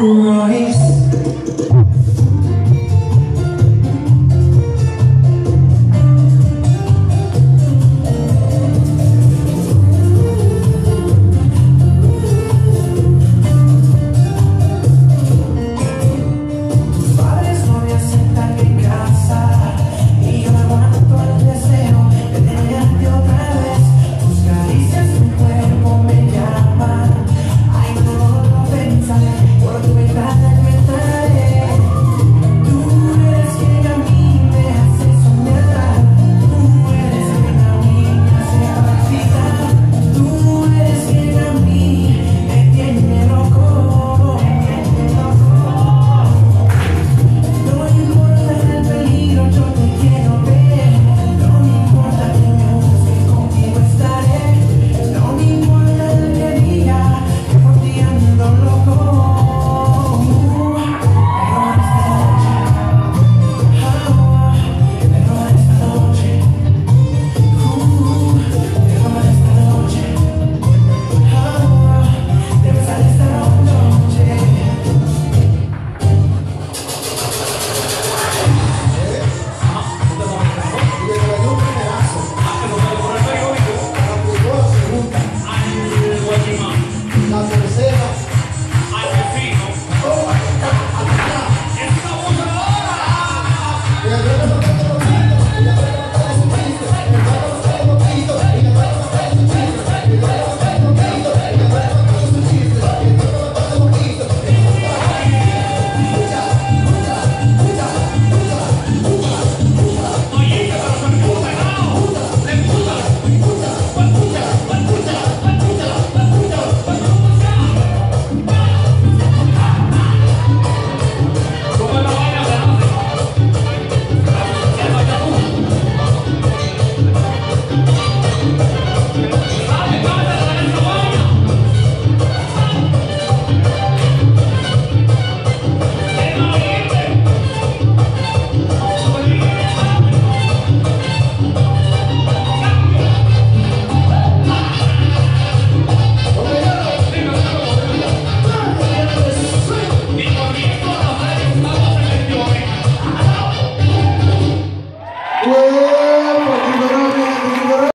Royce Gol!